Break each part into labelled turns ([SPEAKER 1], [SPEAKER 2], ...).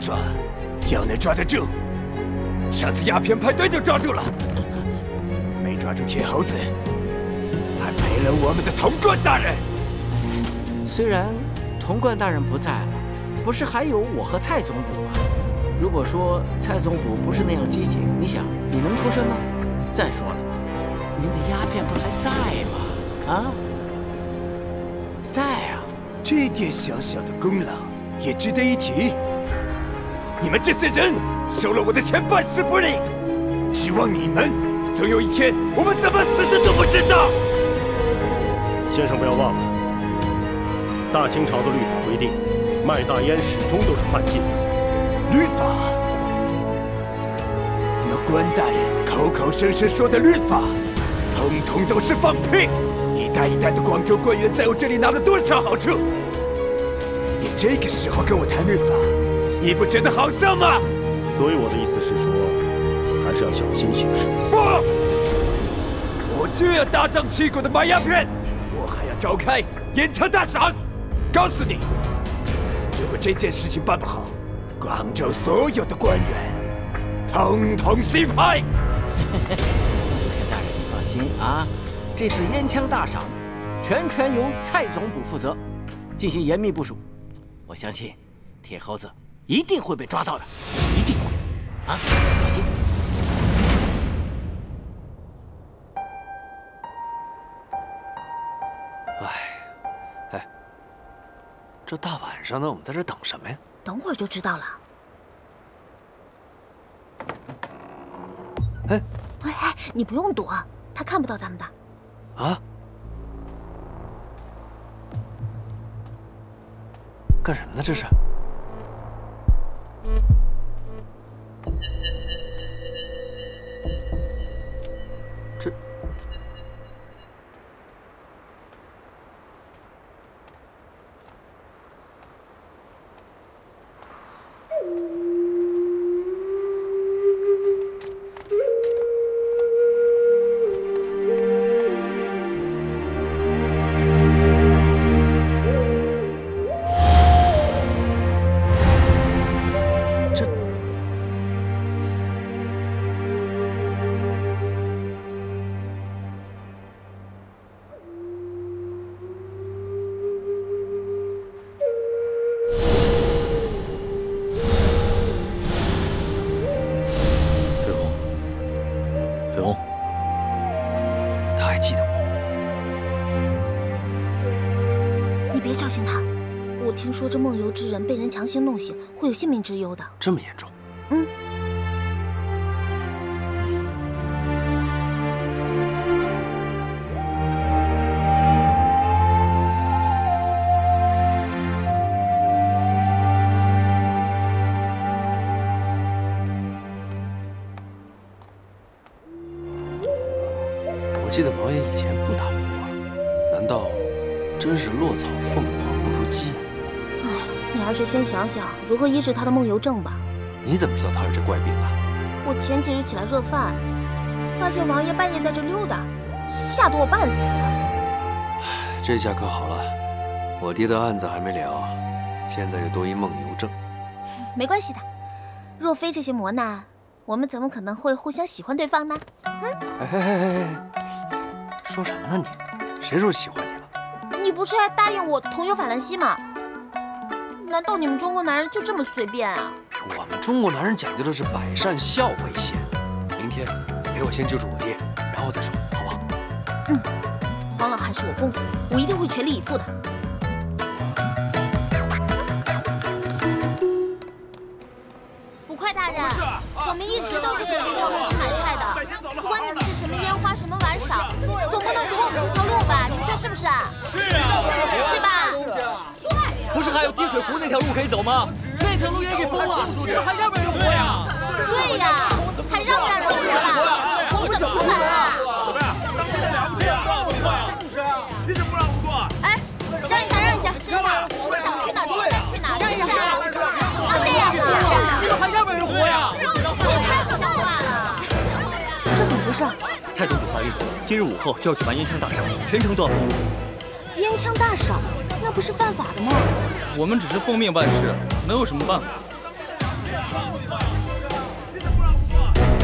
[SPEAKER 1] 抓？
[SPEAKER 2] 要能抓得住？上次鸦片派对就抓住了，没抓住铁猴子，还赔了我们的潼关大人。
[SPEAKER 1] 虽然。潼关大人不在了，不是还有我和蔡总捕吗？如果说蔡总捕不是那样机警，你想你能脱身吗？再说了，您的鸦片不还在吗？啊，在啊！
[SPEAKER 2] 这点小小的功劳也值得一提。你们这些人收了我的钱办事不力，指望你们，总有一天我们怎么死的都不知道。
[SPEAKER 3] 先生不要忘了。大清朝的律法规定，卖大烟始终都是犯禁的。
[SPEAKER 2] 律法？你们关大人口口声声说的律法，通通都是放屁！一代一代的广州官员在我这里拿了多少好处？你这个时候跟我谈律法，你不觉得好笑吗？
[SPEAKER 3] 所以我的意思是说，还是要小心行事。
[SPEAKER 2] 不，我就要大张旗鼓的卖鸦片，我还要召开烟枪大赏。告诉你，如果这件事情办不好，广州所有的官员统统洗牌。
[SPEAKER 1] 武田大人，你放心啊，这次烟枪大赏，全权由蔡总捕负责，进行严密部署。我相信，铁猴子一定会被抓到的，一定会的。啊，放心哎。
[SPEAKER 4] 这大晚上的，我们在这等什么呀？
[SPEAKER 5] 等会儿就知道了。
[SPEAKER 4] 哎，
[SPEAKER 5] 喂哎，你不用躲，他看不到咱们的。
[SPEAKER 4] 啊？干什么呢？这是？Thank you.
[SPEAKER 5] 被人强行弄醒，会有性命之忧的。
[SPEAKER 4] 这么严重？
[SPEAKER 5] 嗯。
[SPEAKER 4] 我记得王爷以前不打呼啊，难道真是落草凤凰不如？机。
[SPEAKER 5] 你还是先想想如何医治他的梦游症吧。
[SPEAKER 4] 你怎么知道他有这怪病的？
[SPEAKER 5] 我前几日起来热饭，发现王爷半夜在这溜达，吓得我半死。
[SPEAKER 4] 这下可好了，我爹的案子还没了，现在又多一梦游症。
[SPEAKER 5] 没关系的，若非这些磨难，我们怎么可能会互相喜欢对方呢？
[SPEAKER 4] 哎哎哎哎！说什么呢你？谁说喜欢你了？
[SPEAKER 5] 你不是还答应我同游法兰西吗？难道你们中国男人就这么随便啊？
[SPEAKER 4] 我们中国男人讲究的是百善孝为先。明天陪我先救助我爹，然后再说，好不好？
[SPEAKER 5] 嗯，黄老汉是我公公，我一定会全力以赴的。条路
[SPEAKER 6] 可以走吗？那条路也给封了，你们还让不让人活呀？
[SPEAKER 5] 对呀，还让不让人活了？我们怎么出门啊？
[SPEAKER 6] 怎么样？让不过呀？就是啊，凭什么不让我们过？
[SPEAKER 5] 哎，让一下，让一下，真是，我想去哪儿就去哪儿，让一下。啊，这样？啊？
[SPEAKER 6] 你们还让不让人活呀？
[SPEAKER 5] 这也太不像话了！这怎么回事？
[SPEAKER 7] 蔡总统下令，今日午后就要举办烟枪大赏，全城都要封路。
[SPEAKER 5] 烟枪大赏，那不是犯法的吗？
[SPEAKER 7] 我们只是奉命办事，能有什么办法？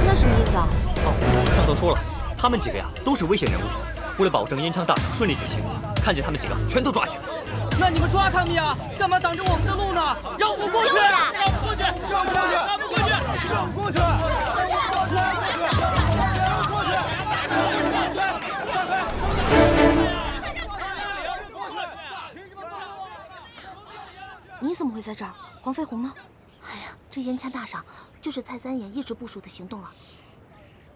[SPEAKER 5] 那什么意思啊？
[SPEAKER 7] 哦，上头说了，他们几个呀都是危险人物，为了保证烟枪大赏顺利举行，看见他们几个全都抓去。
[SPEAKER 6] 那你们抓他们呀？干嘛挡着我们的路呢？让我们过去！让我们过去！让我们过去！让我们过去！让我们过去！
[SPEAKER 5] 你怎么会在这儿？黄飞鸿呢？哎呀，这烟枪大赏就是蔡三爷一直部署的行动了。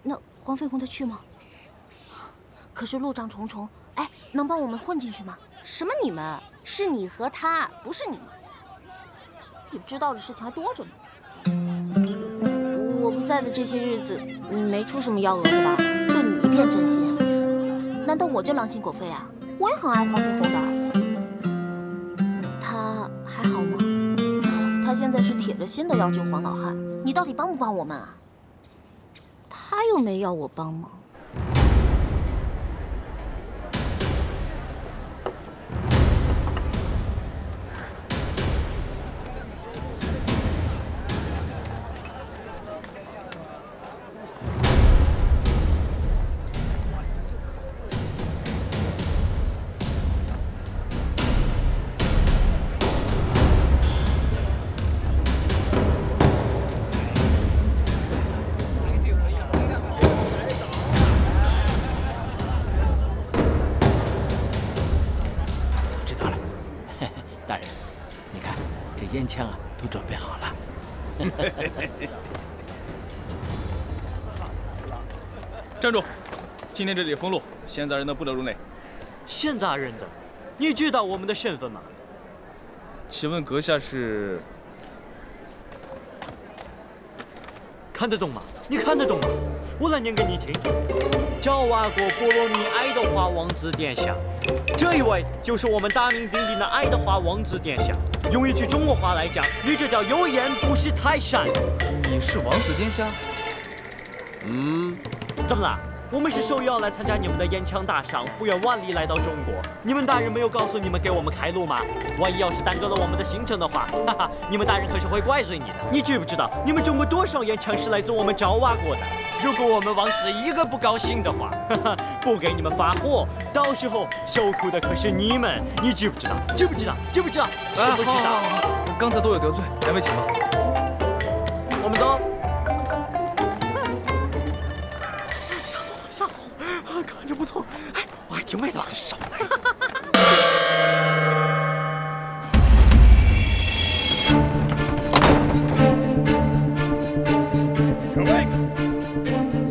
[SPEAKER 5] 那黄飞鸿他去吗？可是路障重重，哎，能帮我们混进去吗？什么你们？是你和他，不是你们。你知道的事情还多着呢。我不在的这些日子，你没出什么幺蛾子吧？就你一片真心，难道我就狼心狗肺啊？我也很爱黄飞鸿的。还好吗？他现在是铁着心的要救黄老汉，你到底帮不帮我们啊？他又没要我帮忙。
[SPEAKER 7] 今天这里封路，闲杂人等不得入内。
[SPEAKER 8] 闲杂人等，你知道我们的身份吗？
[SPEAKER 7] 请问阁下是？
[SPEAKER 8] 看得懂吗？你看得懂吗？我来念给你听。爪哇国波罗尼爱德华王子殿下，这一位就是我们大名鼎鼎的爱德华王子殿下。用一句中国话来讲，你这叫有眼不识泰山。
[SPEAKER 7] 你是王子殿下？
[SPEAKER 4] 嗯，
[SPEAKER 8] 怎么了？我们是受邀来参加你们的烟枪大赏，不远万里来到中国。你们大人没有告诉你们给我们开路吗？万一要是耽搁了我们的行程的话，哈哈，你们大人可是会怪罪你的。你知不知道，你们中国多少烟枪是来自我们爪哇国的？如果我们王子一个不高兴的话，哈哈，不给你们发货，到时候受苦的可是你们。你知不知道？知不知道？知不知道？知不知道？
[SPEAKER 7] 我刚才都有得罪，两位请吧。
[SPEAKER 8] 我们走。不错，哎，我还挺味道很少呢。
[SPEAKER 2] 各位，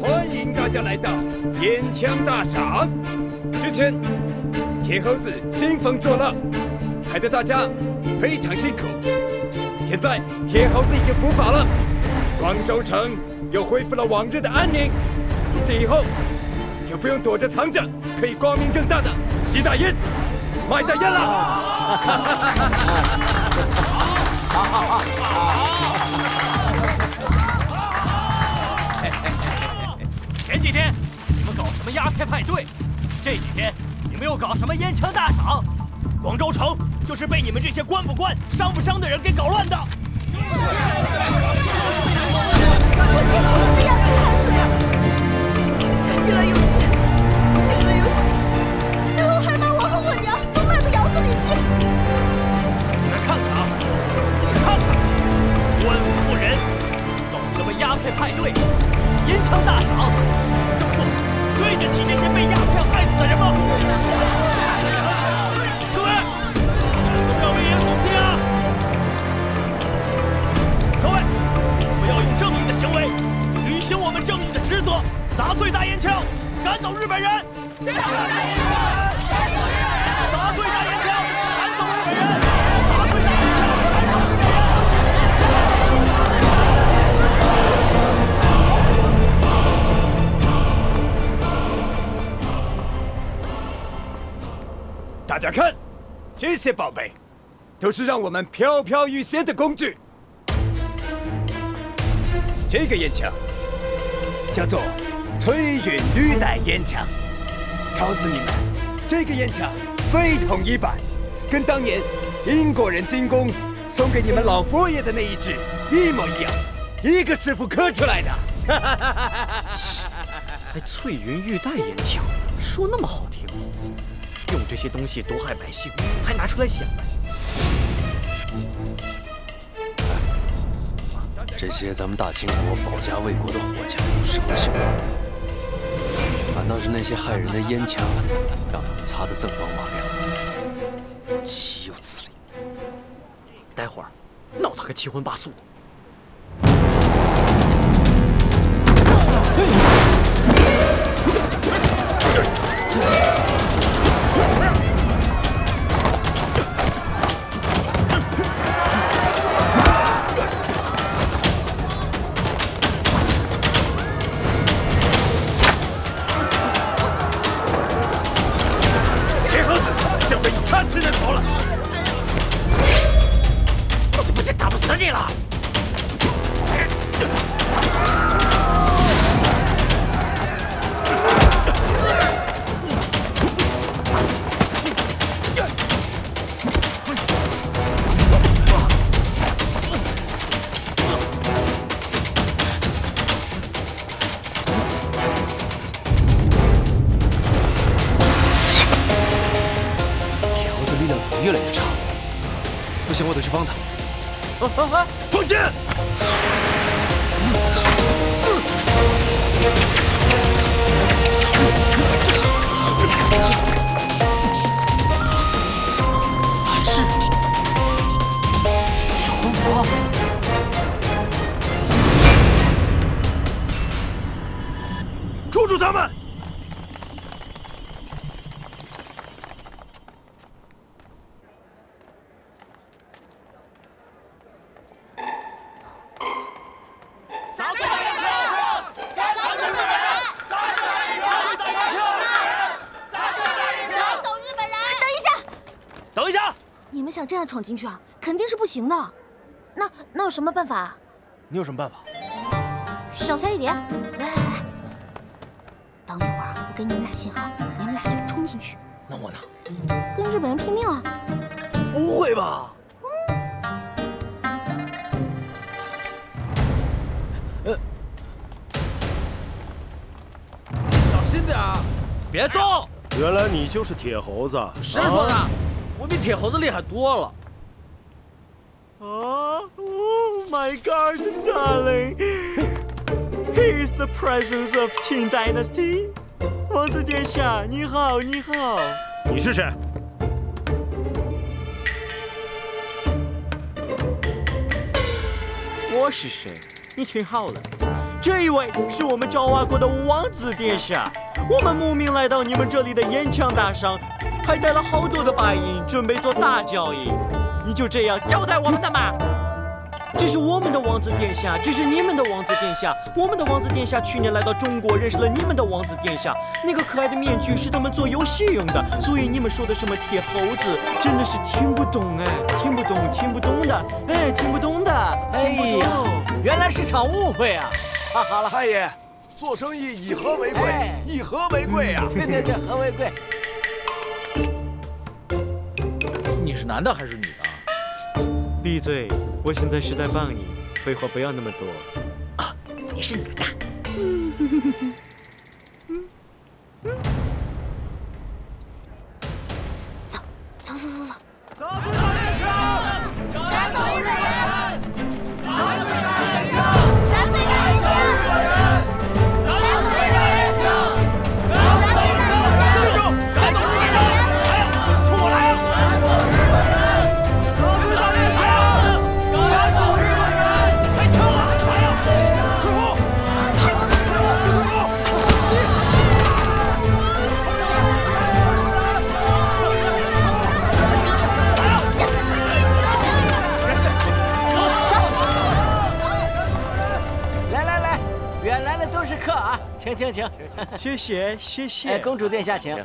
[SPEAKER 2] 欢迎大家来到烟枪大赏。之前铁猴子兴风作浪，害得大家非常辛苦。现在铁猴子已经伏法了，广州城又恢复了往日的安宁。从今以后，就不用躲着藏着，可以光明正大的吸大烟、买大烟了好好好。
[SPEAKER 8] 前几天你们搞什么鸦片派对，这几天你们又搞什么烟枪大赏，广州城就是被你们这些官不官、商不商的人给搞乱的。
[SPEAKER 9] 我爹就是被鸦片害死的，他吸了又
[SPEAKER 2] 宝贝都是让我们飘飘欲仙的工具。这个烟枪叫做翠云绿带烟枪。告诉你们，这个烟枪非同一般，跟当年英国人进贡送给你们老佛爷的那一支一模一样，一个师傅刻出来的。
[SPEAKER 8] 还翠云玉带烟枪，说那么好，这些东西毒害百姓，还拿出来显摆。
[SPEAKER 4] 这些咱们大清国保家卫国的火枪有什么效果？反倒是那些害人的烟枪，让他们擦得锃光瓦亮，岂有此理！
[SPEAKER 8] 待会儿闹他个七荤八素的。
[SPEAKER 2] 铁
[SPEAKER 8] 死你了！
[SPEAKER 2] 放箭！
[SPEAKER 1] 暗示，小公婆，
[SPEAKER 2] 捉住他们！
[SPEAKER 5] 闯进去啊？肯定是不行的。那那有什么办法啊？
[SPEAKER 8] 你有什么办法？
[SPEAKER 5] 少猜一点。来来来，等一会儿我给你们俩信号，你们俩就冲进去，
[SPEAKER 8] 那我呢？
[SPEAKER 5] 跟日本人拼命啊！
[SPEAKER 8] 不会吧？
[SPEAKER 6] 小心点啊！
[SPEAKER 8] 别动！
[SPEAKER 3] 原来你就是铁猴子。
[SPEAKER 6] 谁说的？我比铁猴子厉害多了。
[SPEAKER 8] 啊！Oh my God, darling! He is the presence of Qing Dynasty. 王子殿下，你好，你好。
[SPEAKER 3] 你是谁？
[SPEAKER 8] 我是谁？你听好了，这一位是我们爪哇国的王子殿下。我们慕名来到你们这里的烟枪大赏，还带了好多的白银，准备做大交易。你就这样招待我们的吗？这是我们的王子殿下，这是你们的王子殿下。我们的王子殿下去年来到中国，认识了你们的王子殿下。那个可爱的面具是他们做游戏用的，所以你们说的什么铁猴子，真的是听不懂哎，听不懂，听不懂的，哎，听不懂的。哎呀，
[SPEAKER 1] 原来是场误会啊！
[SPEAKER 2] 哈哈了，太爷，做生意以和为贵，以和为贵呀！
[SPEAKER 1] 对对对，和为贵。
[SPEAKER 7] 你是男的还是女的？
[SPEAKER 8] 闭嘴！我现在是在帮你，废话不要那么多。
[SPEAKER 1] 啊，你是女的。都是客啊，请请请。
[SPEAKER 8] 谢谢谢谢。
[SPEAKER 1] 哎，公主殿下请。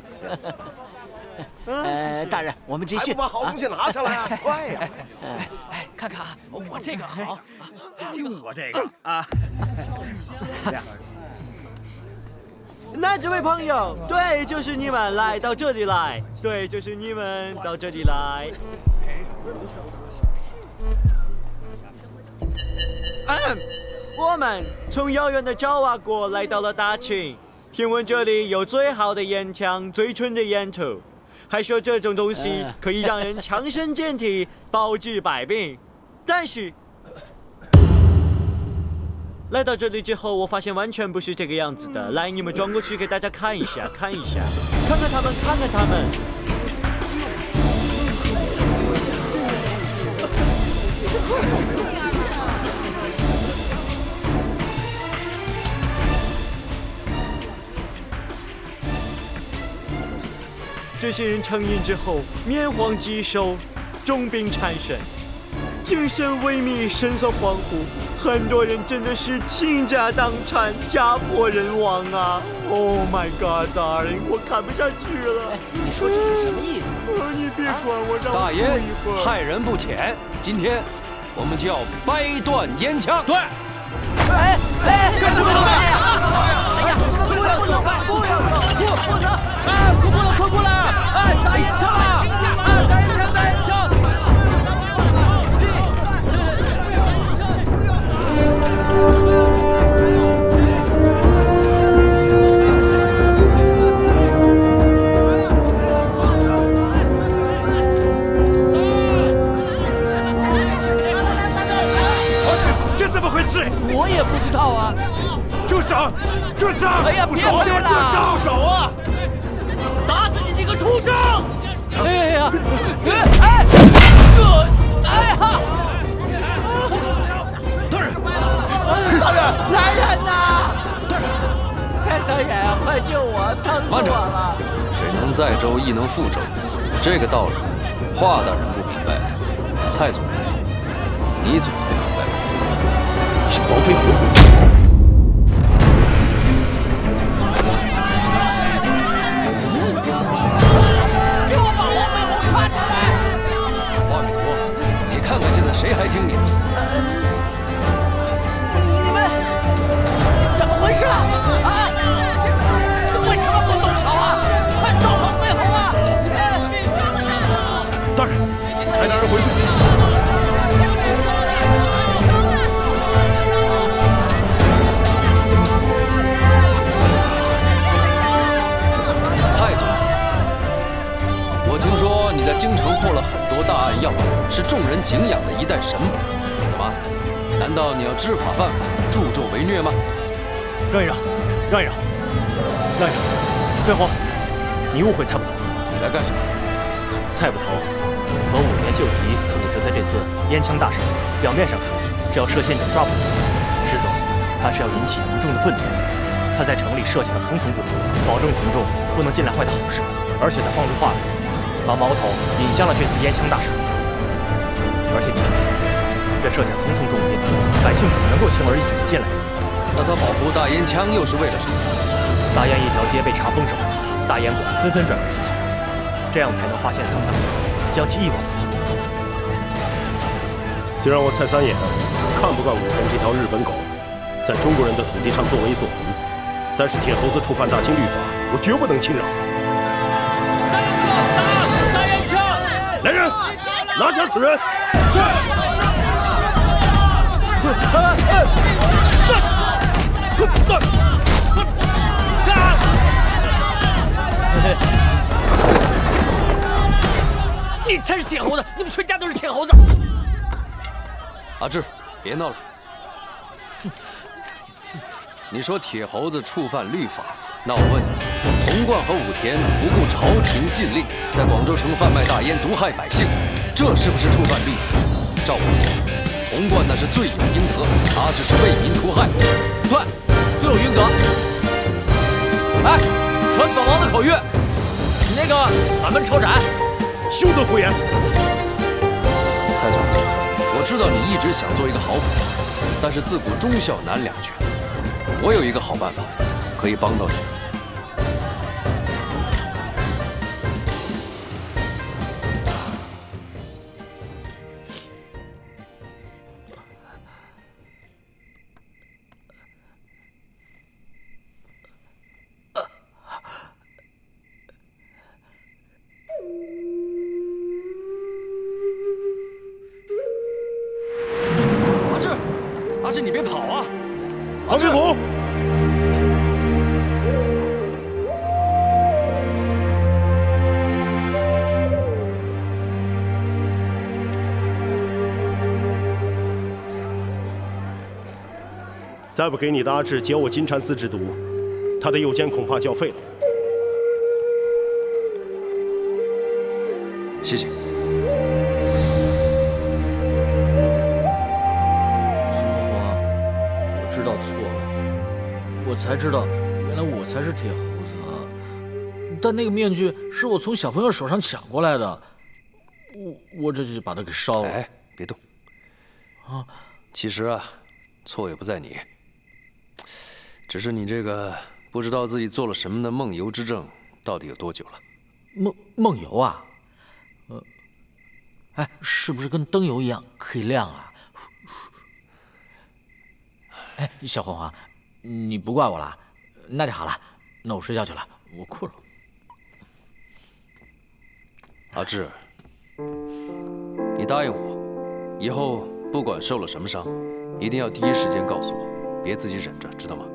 [SPEAKER 1] 呃，大人，我们继续。
[SPEAKER 2] 还不把好东西拿下来啊！快呀！
[SPEAKER 7] 哎，看看啊，我这个好，
[SPEAKER 6] 这个我这个啊。
[SPEAKER 8] 那这位朋友，对，就是你们来到这里来，对，就是你们到这里来。嗯，我们从遥远的爪哇国来到了大庆，听闻这里有最好的烟枪、最纯的烟土，还说这种东西可以让人强身健体、包治百病。但是来到这里之后，我发现完全不是这个样子的。来，你们转过去给大家看一下，看一下，看看他们，看看他们。这些人成瘾之后，面黄肌瘦，重病缠身，精神萎靡，神色恍惚，很多人真的是倾家荡产，家破人亡啊！Oh my God, darling，我看不下去了。
[SPEAKER 1] 你说这是什么意思？
[SPEAKER 8] 哦，你别管我，让我
[SPEAKER 4] 大爷
[SPEAKER 8] 过一会儿。
[SPEAKER 4] 害人不浅，今天我们就要掰断烟枪。
[SPEAKER 2] 对，
[SPEAKER 1] 哎哎，
[SPEAKER 2] 干什么呢？
[SPEAKER 1] 哎呀，哎呀，不能不能不能不不能！哎，快过来快过来！哎，砸烟枪啊！啊，打烟枪打烟枪！
[SPEAKER 2] 这怎么回事？
[SPEAKER 1] 我也不知道啊。
[SPEAKER 2] 住手！住手！
[SPEAKER 1] 哎呀，别
[SPEAKER 2] 住手！
[SPEAKER 1] 动了！
[SPEAKER 2] 住手啊！
[SPEAKER 6] 打死你这个畜生！
[SPEAKER 1] 哎呀，哎，哎呀！
[SPEAKER 2] 大人，大人，
[SPEAKER 1] 来人呐！蔡三爷啊，快救我，疼死
[SPEAKER 4] 慢着
[SPEAKER 1] 我了！
[SPEAKER 4] 水能载舟，亦能覆舟，这个道理，华大人不明白，蔡总，你总会明白？
[SPEAKER 2] 你是黄飞鸿。
[SPEAKER 4] 谁还听你的？
[SPEAKER 1] 你们怎么回事啊？啊，这这为什么不动手啊？快抓黄飞鸿啊！
[SPEAKER 2] 大人，派大人回去。
[SPEAKER 4] 蔡总，我听说你在京城破了很多大案要案，是众人敬仰的一代神捕。怎么？难道你要知法犯法、助纣为虐吗？
[SPEAKER 3] 让一让，让一让，让一让。飞鸿，你误会蔡捕头了。
[SPEAKER 4] 你来干什么？
[SPEAKER 3] 蔡捕头和五年秀吉组织的这次烟枪大赏，表面上看是要设陷阱抓捕，实则他是要引起民众的愤怒。他在城里设下了层层布伏，保证群众不能进来坏的好事，而且他放出话来，把矛头引向了这次烟枪大赏。而且你看，这这设下层层重兵，百姓怎么能够轻而易举地进来？
[SPEAKER 4] 那他保护大烟枪又是为了什么？
[SPEAKER 3] 大烟一条街被查封之后，大烟馆纷纷转为地下，这样才能发现他们大烟，将其一网打尽。
[SPEAKER 10] 虽然我蔡三眼看不惯武田这条日本狗在中国人的土地上作威作福，但是铁猴子触犯大清律法，我绝不能轻饶。
[SPEAKER 11] 大烟枪！
[SPEAKER 10] 来人，拿下此人！
[SPEAKER 11] 是。
[SPEAKER 8] 你才是铁猴子！你们全家都是铁猴子！
[SPEAKER 4] 阿志，别闹了。你说铁猴子触犯律法，那我问你，童贯和武田不顾朝廷禁令，在广州城贩卖大烟，毒害百姓，这是不是触犯律法？照我说，童贯那是罪有应得，他只是为民除害。
[SPEAKER 8] 对，罪有应得。哎，传本王的口谕，那个把门抄斩。
[SPEAKER 10] 休得胡言！
[SPEAKER 4] 蔡总，我知道你一直想做一个好捕，但是自古忠孝难两全。我有一个好办法，可以帮到你。
[SPEAKER 10] 再不给你的阿志解我金蝉丝之毒，他的右肩恐怕就要废了。
[SPEAKER 4] 谢谢。
[SPEAKER 7] 小黄，我知道错了，我才知道原来我才是铁猴子啊，但那个面具是我从小朋友手上抢过来的，我我这就把它给烧了。
[SPEAKER 4] 哎，别动。
[SPEAKER 7] 啊，
[SPEAKER 4] 其实啊，错也不在你。只是你这个不知道自己做了什么的梦游之症，到底有多久了？
[SPEAKER 7] 梦梦游啊？呃，哎，是不是跟灯油一样可以亮啊？哎，小红啊，你不怪我了？那就好了，那我睡觉去了，我困了。
[SPEAKER 4] 阿志，你答应我，以后不管受了什么伤，一定要第一时间告诉我，别自己忍着，知道吗？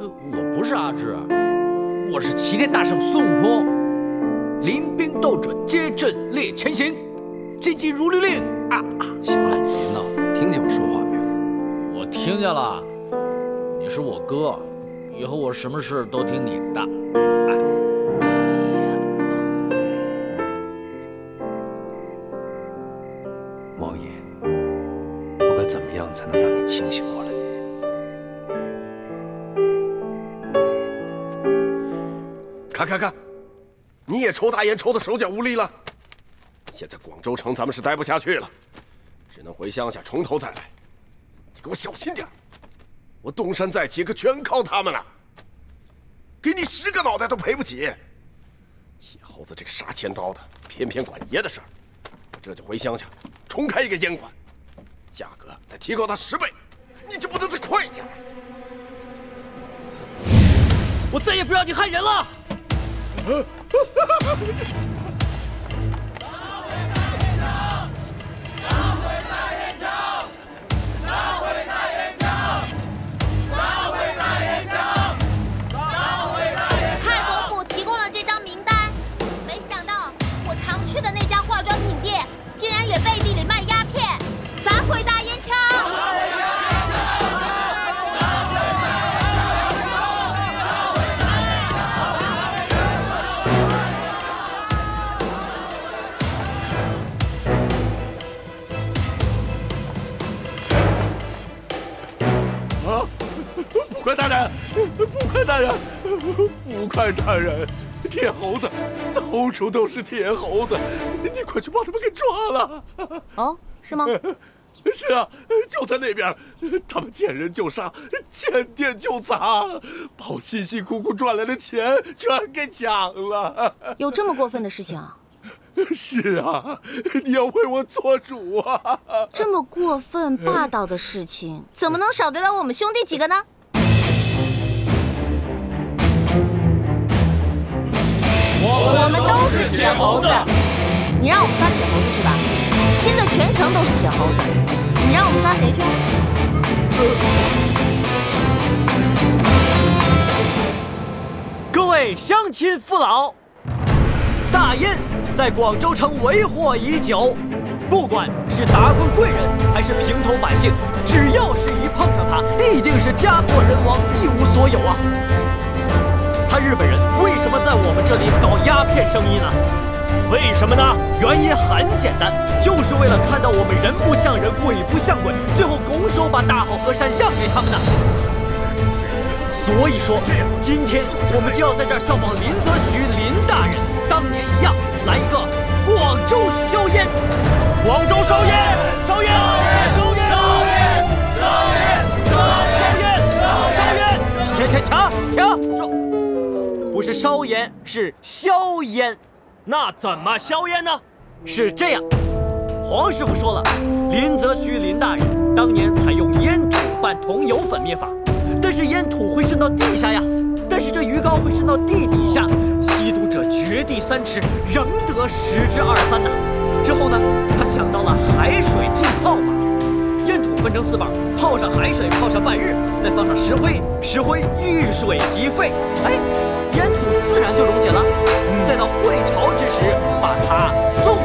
[SPEAKER 7] 我不是阿志，我是齐天大圣孙悟空。临兵斗者皆阵列前行，急急如律令啊！
[SPEAKER 4] 行了，别闹了，听见我说话没有？
[SPEAKER 7] 我听见了，你是我哥，以后我什么事都听你的。
[SPEAKER 4] 王爷，我该怎么样才能让你清醒
[SPEAKER 10] 看看看，你也抽大烟抽的手脚无力了。现在广州城咱们是待不下去了，只能回乡下从头再来。你给我小心点，我东山再起可全靠他们了。给你十个脑袋都赔不起。铁猴子这个杀千刀的，偏偏管爷的事儿。我这就回乡下重开一个烟馆，价格再提高他十倍。你就不能再快一点？
[SPEAKER 8] 我再也不让你害人了。
[SPEAKER 5] Huh?
[SPEAKER 10] 啊！捕快大人，捕快大人，捕快大人，铁猴子，到处都是铁猴子，你快去把他们给抓了。
[SPEAKER 5] 哦，是吗？
[SPEAKER 12] 是啊，就在那边，他们见人就杀，见店就砸，把我辛辛苦苦赚来的钱全给抢了。
[SPEAKER 5] 有这么过分的事情啊？
[SPEAKER 12] 是啊，你要为我做主啊！
[SPEAKER 5] 这么过分霸道的事情，怎么能少得了我们兄弟几个呢？我们都是铁猴子，你让我们抓铁猴子是吧？现在全城都是铁猴子，你让我们抓谁去？
[SPEAKER 8] 各位乡亲父老，大燕在广州城为祸已久，不管是达官贵人还是平头百姓，只要是一碰上他，必定是家破人亡，一无所有啊！他日本人为什么在我们这里搞鸦片生意呢？为什么呢？原因很简单，就是为了看到我们人不像人，鬼不像鬼，最后拱手把大好河山让给他们呢。所以说，今天我们就要在这儿效仿林则徐林大人当年一样，来一个广州硝烟，广州烧烟，烧烟，烧烟，烧烟，烧烟，烧烟，停停停停，烧，不是烧烟，是硝烟。那怎么硝烟呢？是这样，黄师傅说了，林则徐林大人当年采用烟土拌桐油粉灭法。但是烟土会渗到地下呀，但是这鱼缸会渗到地底下，吸毒者掘地三尺，仍得十之二三呐。之后呢，他想到了海水浸泡法，烟土分成四瓣，泡上海水，泡上半日，再放上石灰，石灰遇水即沸，哎，烟土自然就溶解了。再到会潮之时，把它送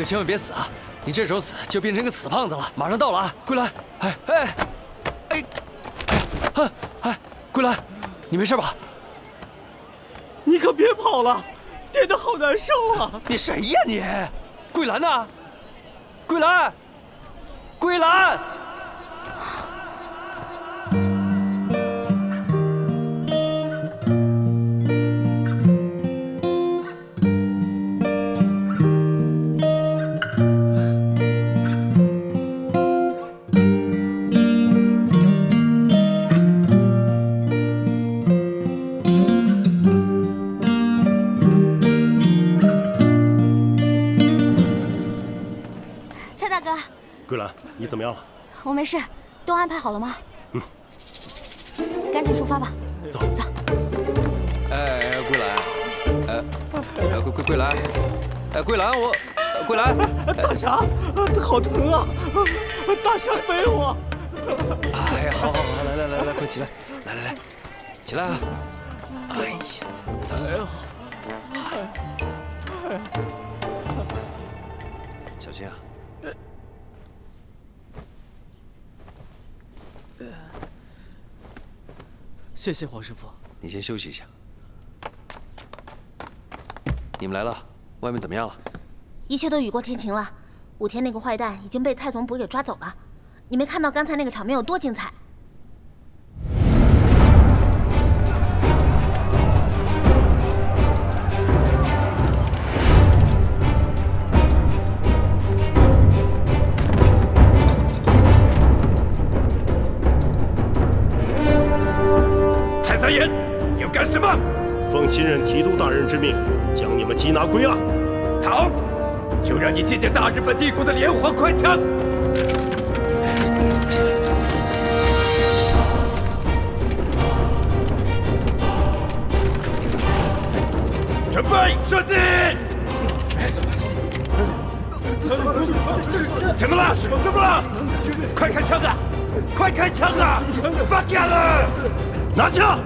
[SPEAKER 4] 可千万别死啊！你这时候死就变成个死胖子了。马上到了啊，桂兰！哎哎哎哎哎哎，桂兰，你没事吧？
[SPEAKER 8] 你可别跑了，跌得好难受啊！
[SPEAKER 4] 你谁呀你？桂兰呢？桂兰，桂兰！
[SPEAKER 10] 桂兰，你怎么样了？
[SPEAKER 5] 我没事，都安排好了吗？
[SPEAKER 10] 嗯，
[SPEAKER 5] 赶紧出发吧。
[SPEAKER 10] 走
[SPEAKER 5] 走。
[SPEAKER 4] 哎，桂兰，呃，呃桂桂桂兰，哎，桂兰，我，桂兰，
[SPEAKER 8] 大侠，好疼啊！大侠背我。
[SPEAKER 4] 哎呀，好好好，来来来来，快起来，来来来，起来啊！哎呀，走走走，小心啊！
[SPEAKER 8] 谢谢黄师傅。
[SPEAKER 4] 你先休息一下。你们来了，外面怎么样了？
[SPEAKER 5] 一切都雨过天晴了。五天那个坏蛋已经被蔡总捕给抓走了。你没看到刚才那个场面有多精彩？
[SPEAKER 10] 奉新任提督大人之命，将你们缉拿归案。
[SPEAKER 2] 好，就让你见见大日本帝国的连环快枪。准备射击！怎么了？怎么了？快开枪啊！快开枪啊！别干了！
[SPEAKER 10] 拿下！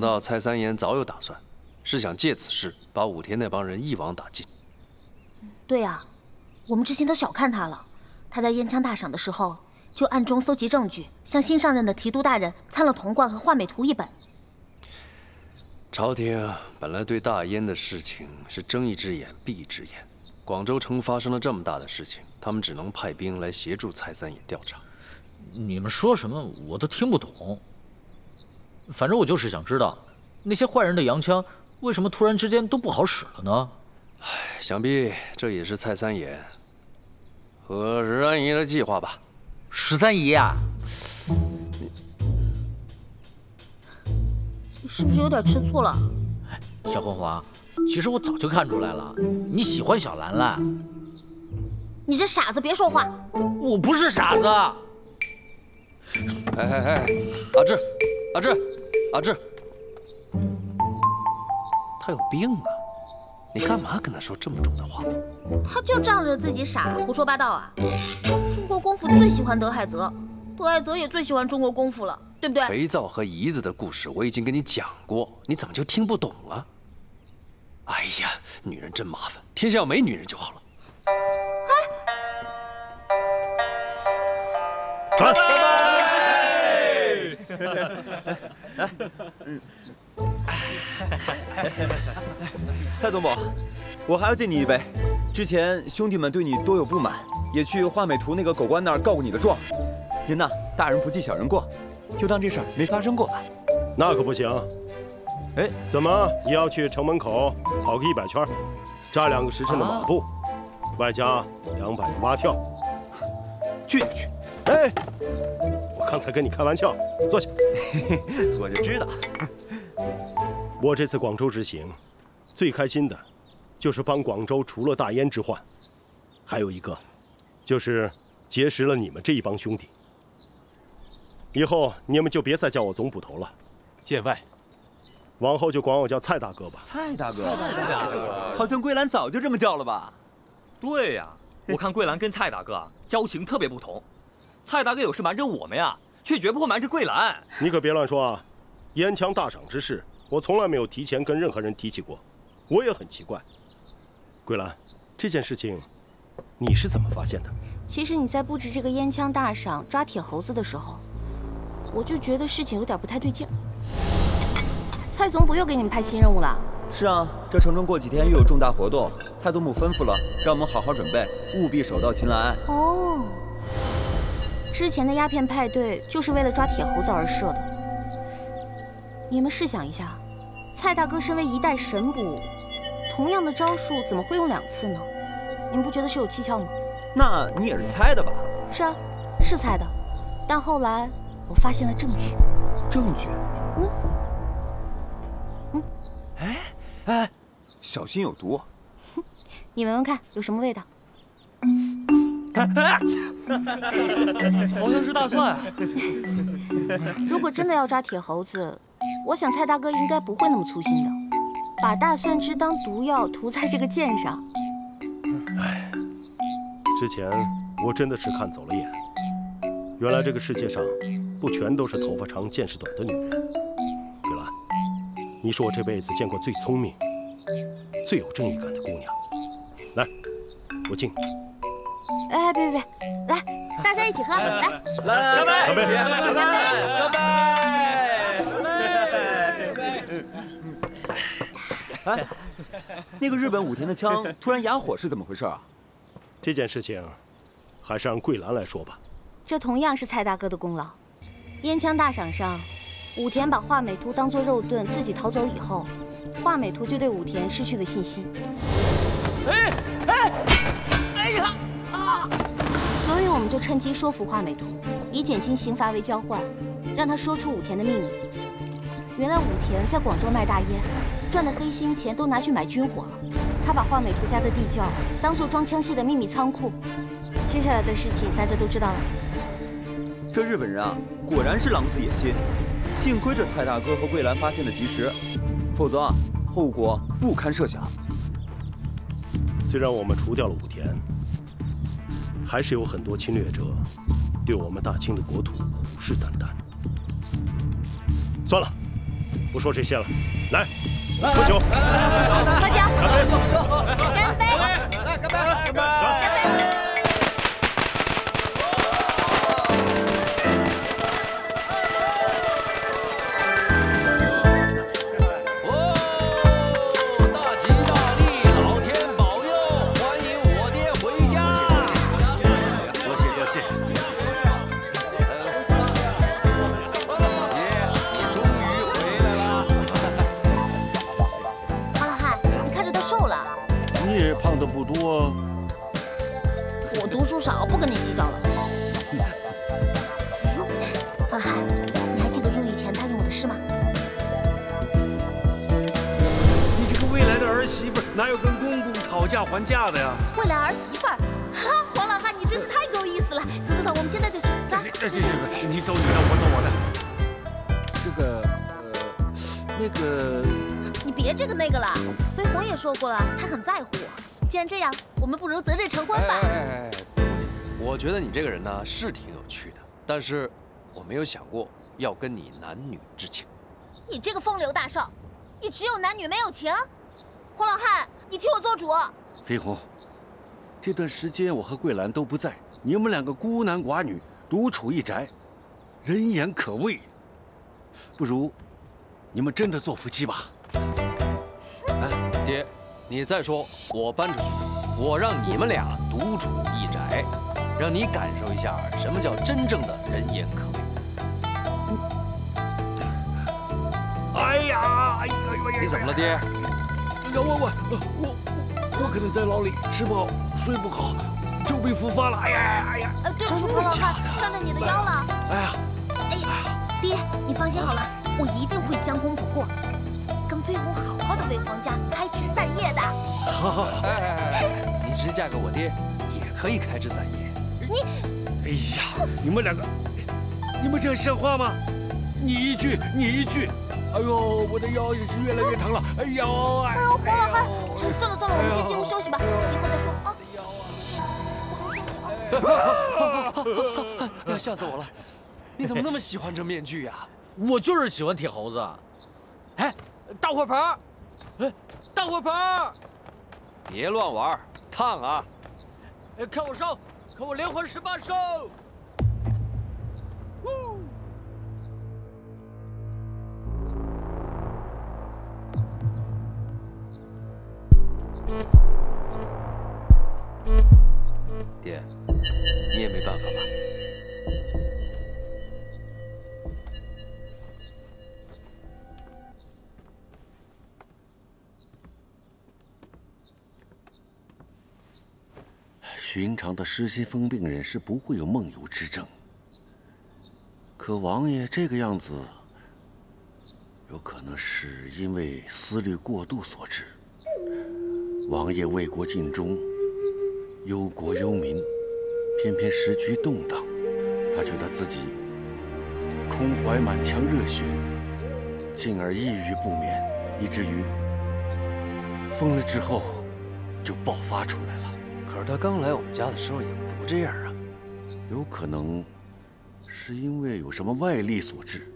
[SPEAKER 4] 想到蔡三爷早有打算，是想借此事把武田那帮人一网打尽。
[SPEAKER 5] 对呀、我们之前都小看他了。他在烟枪大赏的时候，就暗中搜集证据，向新上任的提督大人参了铜罐和画美图一本。
[SPEAKER 4] 朝廷啊本来对大燕的事情是睁一只眼闭一只眼，广州城发生了这么大的事情，他们只能派兵来协助蔡三爷调查。
[SPEAKER 7] 你们说什么我都听不懂。反正我就是想知道，那些坏人的洋枪为什么突然之间都不好使了呢？
[SPEAKER 4] 想必这也是蔡三爷和十三姨的计划吧。
[SPEAKER 7] 十三姨呀、
[SPEAKER 5] 你是不是有点吃醋了？
[SPEAKER 7] 小黄黄，其实我早就看出来了，你喜欢小兰兰。
[SPEAKER 5] 你这傻子，别说话！
[SPEAKER 7] 我不是傻子。
[SPEAKER 4] 哎哎哎，阿志，阿志，阿志，他有病啊！你干嘛跟他说这么重的话？
[SPEAKER 5] 他就仗着自己傻，胡说八道啊！中国功夫最喜欢德海泽，德海泽也最喜欢中国功夫了，对不对？
[SPEAKER 4] 肥皂和姨子的故事我已经跟你讲过，你怎么就听不懂了？哎呀，女人真麻烦，天下要没女人就好了。
[SPEAKER 13] 蔡总部，我还要敬你一杯。之前兄弟们对你多有不满，也去画美图那个狗官那儿告过你的状。您呐，大人不计小人过，就当这事儿没发生过吧。
[SPEAKER 10] 那可不行。
[SPEAKER 13] 哎，
[SPEAKER 10] 怎么也要去城门口跑个一百圈，扎两个时辰的马步，外加两百个蛙跳。
[SPEAKER 13] 去就去。
[SPEAKER 10] 哎，我刚才跟你开玩笑，坐下。
[SPEAKER 13] 我就知道。
[SPEAKER 10] 我这次广州之行，最开心的，就是帮广州除了大烟之患，还有一个，就是结识了你们这一帮兄弟。以后你们就别再叫我总捕头了，
[SPEAKER 3] 见外。
[SPEAKER 10] 往后就管我叫蔡大哥吧。
[SPEAKER 13] 蔡大哥，
[SPEAKER 7] 蔡大哥，
[SPEAKER 13] 好像桂兰早就这么叫了吧？
[SPEAKER 7] 对呀、我看桂兰跟蔡大哥啊交情特别不同，蔡大哥有事瞒着我们呀，却绝不会瞒着桂兰。
[SPEAKER 10] 你可别乱说啊！烟枪大赏之事，我从来没有提前跟任何人提起过，我也很奇怪。桂兰，这件事情你是怎么发现的？
[SPEAKER 5] 其实你在布置这个烟枪大赏抓铁猴子的时候，我就觉得事情有点不太对劲。蔡总不又给你们派新任务了？
[SPEAKER 13] 是啊，这城中过几天又有重大活动，蔡总捕吩咐了，让我们好好准备，务必手到擒来。
[SPEAKER 5] 哦，之前的鸦片派对就是为了抓铁猴子而设的。你们试想一下，蔡大哥身为一代神捕，同样的招数怎么会用两次呢？你们不觉得是有蹊跷吗？
[SPEAKER 13] 那你也是猜的吧？
[SPEAKER 5] 是啊，是猜的，但后来我发现了证据。
[SPEAKER 13] 证据？
[SPEAKER 5] 嗯
[SPEAKER 13] 嗯。哎哎，小心有毒！
[SPEAKER 5] 你闻闻看，有什么味道？
[SPEAKER 7] 好像是大蒜。
[SPEAKER 5] 如果真的要抓铁猴子，我想蔡大哥应该不会那么粗心的，把大蒜汁当毒药涂在这个剑上。
[SPEAKER 10] 哎，之前我真的是看走了眼，原来这个世界上不全都是头发长见识短的女人。雨兰，你是我这辈子见过最聪明、最有正义感的姑娘。来，我敬你。
[SPEAKER 5] 哎，别别别，来，大家一起喝，来，
[SPEAKER 13] 来来
[SPEAKER 10] 干杯
[SPEAKER 13] 干杯！干杯！哎，那个日本武田的枪突然哑火是怎么回事啊？
[SPEAKER 10] 这件事情，还是让桂兰来说吧。
[SPEAKER 5] 这同样是蔡大哥的功劳。烟枪大赏上，武田把画美图当做肉盾，自己逃走以后，画美图就对武田失去了信心。
[SPEAKER 6] 哎
[SPEAKER 5] 以我们就趁机说服画美图，以减轻刑罚为交换，让他说出武田的秘密。原来武田在广州卖大烟，赚的黑心钱都拿去买军火了。他把画美图家的地窖当做装枪械的秘密仓库。接下来的事情大家都知道了。
[SPEAKER 13] 这日本人啊，果然是狼子野心。幸亏这蔡大哥和桂兰发现的及时，否则啊，后果不堪设想。
[SPEAKER 10] 虽然我们除掉了武田，还是有很多侵略者对我们大清的国土虎视眈眈。算了，不说这些了，来，喝酒，
[SPEAKER 5] 喝酒，
[SPEAKER 10] 干杯，
[SPEAKER 5] 干杯，
[SPEAKER 6] 来干杯，干杯，干杯。
[SPEAKER 5] 还
[SPEAKER 14] 价的呀？
[SPEAKER 5] 未来儿媳妇儿，哈，黄老汉，你真是太够意思了。走走走，我们现在就去。走。
[SPEAKER 14] 哎，这这这，你走你的，我走我的。这个，呃，那个，
[SPEAKER 5] 你别这个那个了。飞鸿也说过了，他很在乎我。既然这样，我们不如择日成婚吧。
[SPEAKER 4] 哎，我觉得你这个人呢是挺有趣的，但是我没有想过要跟你男女之情。
[SPEAKER 5] 你这个风流大少，你只有男女没有情？黄老汉，你替我做主。
[SPEAKER 14] 飞鸿，这段时间我和桂兰都不在，你们两个孤男寡女独处一宅，人言可畏。不如你们真的做夫妻吧。
[SPEAKER 4] 哎，爹。你再说，我搬出去，我让你们俩独处一宅，让你感受一下什么叫真正的人言可畏。
[SPEAKER 14] 哎呀，哎呀，
[SPEAKER 4] 你怎么了，爹？
[SPEAKER 14] 我我我我可能在牢里吃不好睡不好，旧病复发了。哎呀哎呀！
[SPEAKER 5] 呃，对不起，黄老汉，伤着你的腰了。哎呀，哎呀，爹，你放心好了，我一定会将功补过。跟飞鸿好好的为皇家开枝散叶的。
[SPEAKER 14] 好，好，好。
[SPEAKER 4] 哎，你直嫁给我爹，也可以开枝散叶。
[SPEAKER 5] 你，
[SPEAKER 14] 哎呀，你们两个，你们这样像话吗？你一句，你一句。哎呦，我的腰也是越来越疼了。哎呦，
[SPEAKER 5] 哎呦，黄老汉，算了算了，我们先进屋休息吧，一会再说啊。
[SPEAKER 4] 我休息啊。要吓死我了！你怎么那么喜欢这面具呀？
[SPEAKER 7] 我就是喜欢铁猴子。
[SPEAKER 8] 哎。大火盆，哎，大火盆，
[SPEAKER 4] 别乱玩，烫啊！
[SPEAKER 7] 哎，看我烧，看我连环十八烧！
[SPEAKER 4] 爹，
[SPEAKER 14] 常的失心疯病人是不会有梦游之症，可王爷这个样子，有可能是因为思虑过度所致。王爷为国尽忠，忧国忧民，偏偏时局动荡，他觉得自己空怀满腔热血，进而抑郁不眠，以至于疯了之后就爆发出来了。
[SPEAKER 4] 可是他刚来我们家的时候也不这样啊，
[SPEAKER 14] 有可能是因为有什么外力所致。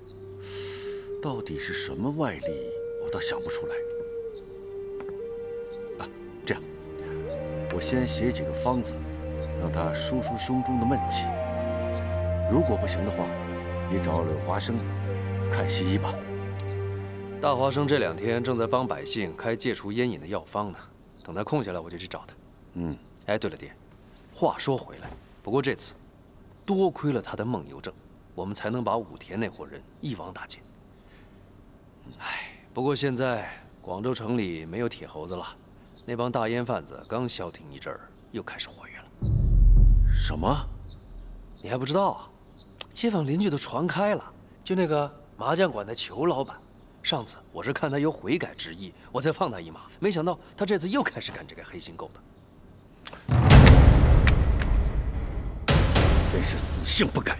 [SPEAKER 14] 到底是什么外力，我倒想不出来。啊，这样，我先写几个方子，让他舒舒胸中的闷气。如果不行的话，你找柳华生看西医吧。
[SPEAKER 4] 大华生这两天正在帮百姓开戒除烟瘾的药方呢，等他空下来，我就去找他。
[SPEAKER 14] 嗯。
[SPEAKER 4] 哎，对了，爹，话说回来，不过这次多亏了他的梦游症，我们才能把武田那伙人一网打尽。哎，不过现在广州城里没有铁猴子了，那帮大烟贩子刚消停一阵儿，又开始活跃了。
[SPEAKER 14] 什么？
[SPEAKER 4] 你还不知道啊？街坊邻居都传开了，就那个麻将馆的裘老板，上次我是看他有悔改之意，我才放他一马，没想到他这次又开始干这个黑心勾当。
[SPEAKER 14] 真是死性不改。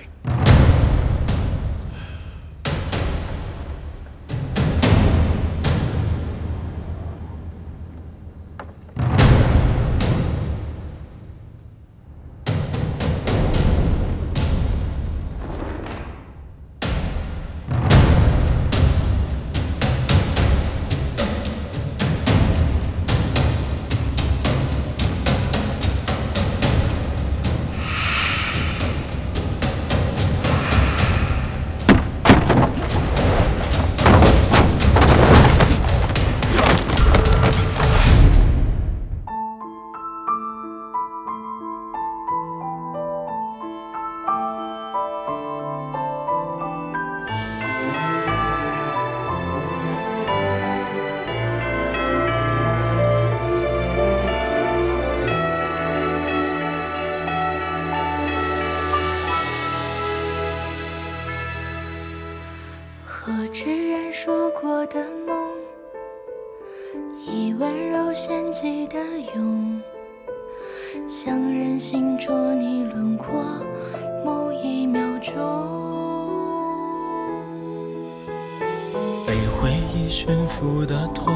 [SPEAKER 15] 的勇，像人形捉你轮廓，某一秒钟。
[SPEAKER 16] 被回忆驯服的痛，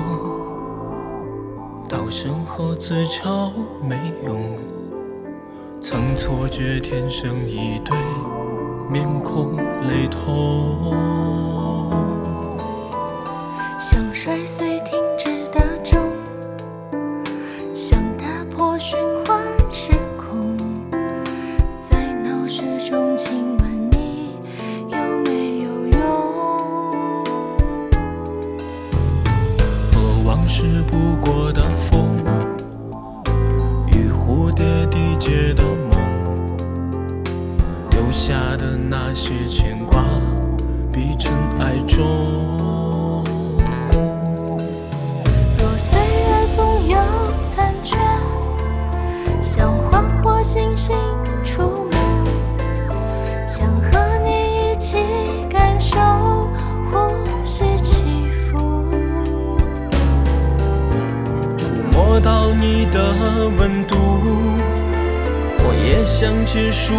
[SPEAKER 16] 到身后自嘲没用，曾错觉天生一对，面孔雷同。
[SPEAKER 15] 的
[SPEAKER 16] 温度，我也想结束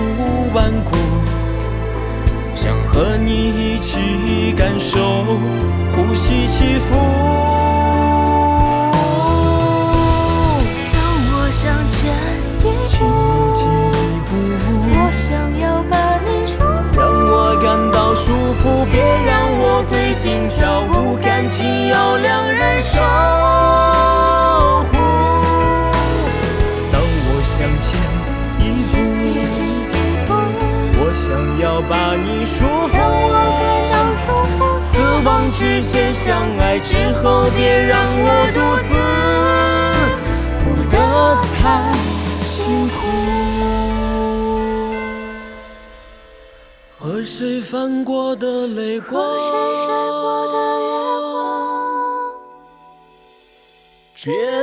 [SPEAKER 16] 顽固，想和你一起感受呼吸起伏。
[SPEAKER 15] 让我向前一步，我想要把你束缚。
[SPEAKER 16] 让我感到舒服，别让我对镜跳舞，感情要两人守护。向前一步，我想要把你束缚。死亡之前，相爱之后，别让我独自活得太辛苦。和谁翻过的泪光？
[SPEAKER 15] 和谁睡过的月光？